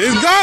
It's gone.